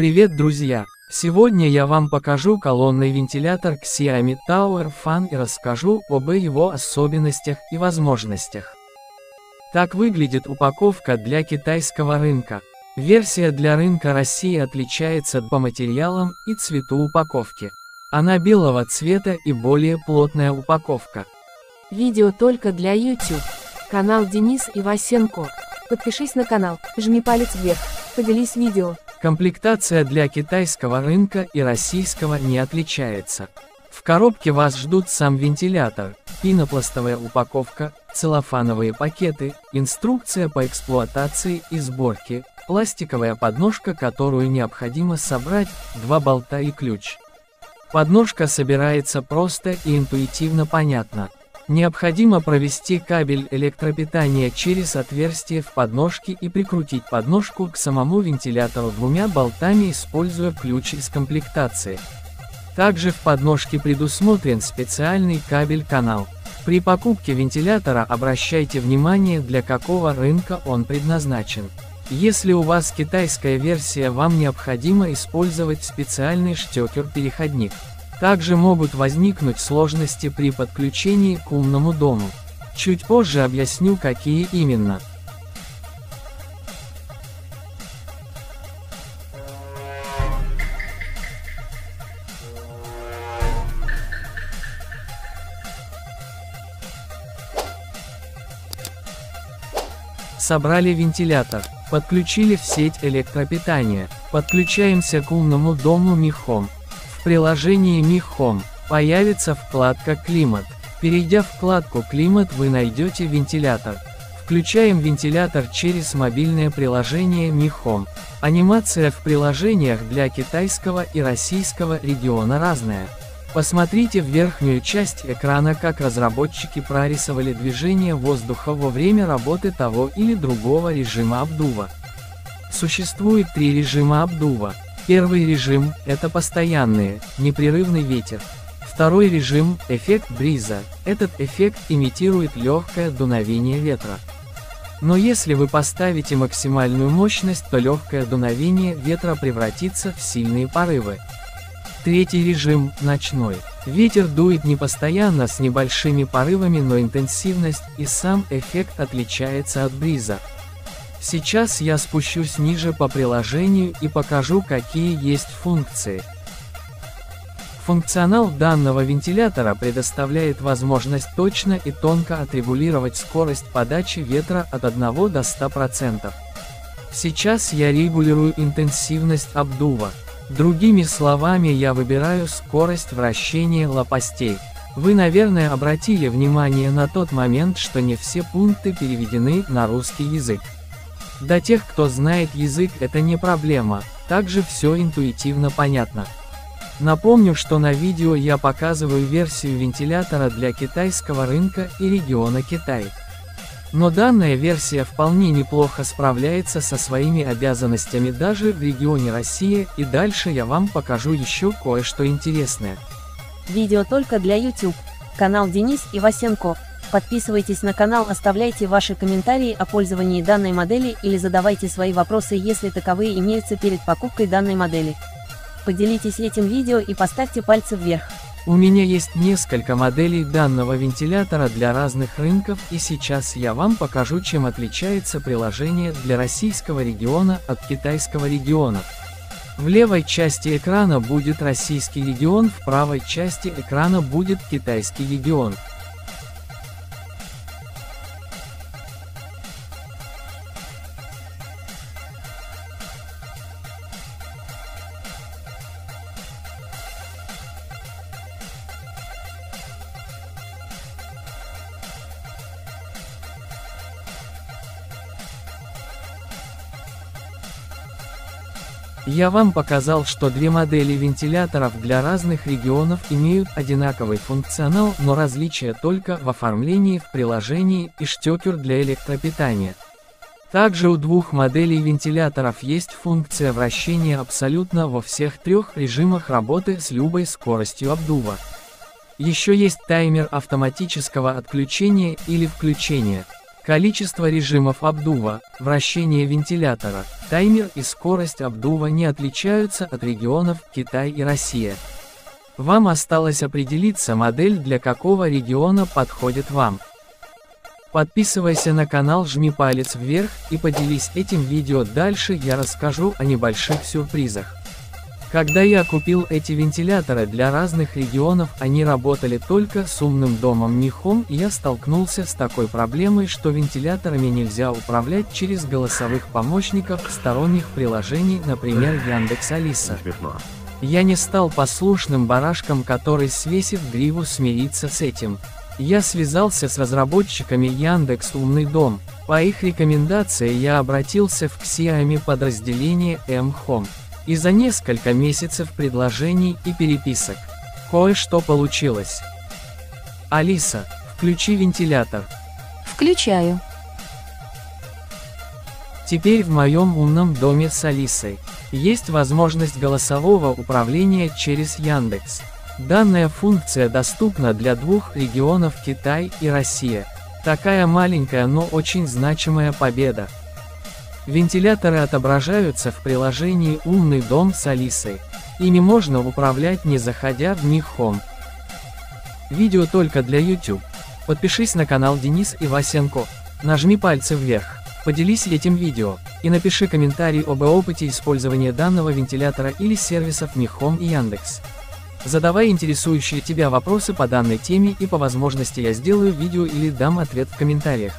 Привет, друзья! Сегодня я вам покажу колонный вентилятор Xiaomi Tower Fan и расскажу об его особенностях и возможностях. Так выглядит упаковка для китайского рынка. Версия для рынка России отличается по материалам и цвету упаковки. Она белого цвета и более плотная упаковка. Видео только для YouTube. Канал Денис Ивасенко. Подпишись на канал, жми палец вверх, поделись видео. Комплектация для китайского рынка и российского не отличается. В коробке вас ждут сам вентилятор, пенопластовая упаковка, целлофановые пакеты, инструкция по эксплуатации и сборке, пластиковая подножка, которую необходимо собрать, два болта и ключ. Подножка собирается просто и интуитивно понятно. Необходимо провести кабель электропитания через отверстие в подножке и прикрутить подножку к самому вентилятору двумя болтами, используя ключ из комплектации. Также в подножке предусмотрен специальный кабель-канал. При покупке вентилятора обращайте внимание, для какого рынка он предназначен. Если у вас китайская версия, вам необходимо использовать специальный штекер-переходник. Также могут возникнуть сложности при подключении к умному дому. Чуть позже объясню какие именно. Собрали вентилятор, подключили в сеть электропитания, подключаемся к умному дому Home. В приложении Mi Home появится вкладка «Климат». Перейдя вкладку «Климат» вы найдете вентилятор. Включаем вентилятор через мобильное приложение Mi Home. Анимация в приложениях для китайского и российского региона разная. Посмотрите в верхнюю часть экрана, как разработчики прорисовали движение воздуха во время работы того или другого режима обдува. Существует три режима обдува. Первый режим – это постоянный, непрерывный ветер. Второй режим – эффект бриза. Этот эффект имитирует легкое дуновение ветра. Но если вы поставите максимальную мощность, то легкое дуновение ветра превратится в сильные порывы. Третий режим – ночной. Ветер дует не постоянно с небольшими порывами, но интенсивность и сам эффект отличается от бриза. Сейчас я спущусь ниже по приложению и покажу какие есть функции. Функционал данного вентилятора предоставляет возможность точно и тонко отрегулировать скорость подачи ветра от 1 до 100%. Сейчас я регулирую интенсивность обдува. Другими словами я выбираю скорость вращения лопастей. Вы, наверное, обратили внимание на тот момент, что не все пункты переведены на русский язык. Для тех, кто знает язык, это не проблема, также все интуитивно понятно. Напомню, что на видео я показываю версию вентилятора для китайского рынка и региона Китай. Но данная версия вполне неплохо справляется со своими обязанностями даже в регионе России, и дальше я вам покажу еще кое-что интересное. Видео только для YouTube. Канал Денис Ивасенко. Подписывайтесь на канал, оставляйте ваши комментарии о пользовании данной модели или задавайте свои вопросы, если таковые имеются перед покупкой данной модели. Поделитесь этим видео и поставьте пальцы вверх. У меня есть несколько моделей данного вентилятора для разных рынков и сейчас я вам покажу чем отличается приложение для российского региона от китайского региона. В левой части экрана будет российский регион, в правой части экрана будет китайский регион. Я вам показал, что две модели вентиляторов для разных регионов имеют одинаковый функционал, но различие только в оформлении в приложении и штекер для электропитания. Также у двух моделей вентиляторов есть функция вращения абсолютно во всех трех режимах работы с любой скоростью обдува. Еще есть таймер автоматического отключения или включения. Количество режимов обдува, вращение вентилятора, таймер и скорость обдува не отличаются от регионов Китай и Россия. Вам осталось определиться модель для какого региона подходит вам. Подписывайся на канал, жми палец вверх и поделись этим видео дальше я расскажу о небольших сюрпризах. Когда я купил эти вентиляторы для разных регионов, они работали только с умным домом Михом и я столкнулся с такой проблемой, что вентиляторами нельзя управлять через голосовых помощников сторонних приложений, например Яндекс Алиса. Я не стал послушным барашком, который свесив гриву смириться с этим. Я связался с разработчиками Яндекс Умный Дом. По их рекомендации я обратился в Xiaomi подразделение M-Home и за несколько месяцев предложений и переписок. Кое-что получилось. Алиса, включи вентилятор. Включаю. Теперь в моем умном доме с Алисой есть возможность голосового управления через Яндекс. Данная функция доступна для двух регионов Китай и Россия. Такая маленькая, но очень значимая победа. Вентиляторы отображаются в приложении «Умный дом» с Алисой. Ими можно управлять не заходя в них Home. Видео только для YouTube. Подпишись на канал Денис Ивасенко. Нажми пальцы вверх. Поделись этим видео. И напиши комментарий об опыте использования данного вентилятора или сервисов Михом и Яндекс. Задавай интересующие тебя вопросы по данной теме и по возможности я сделаю видео или дам ответ в комментариях.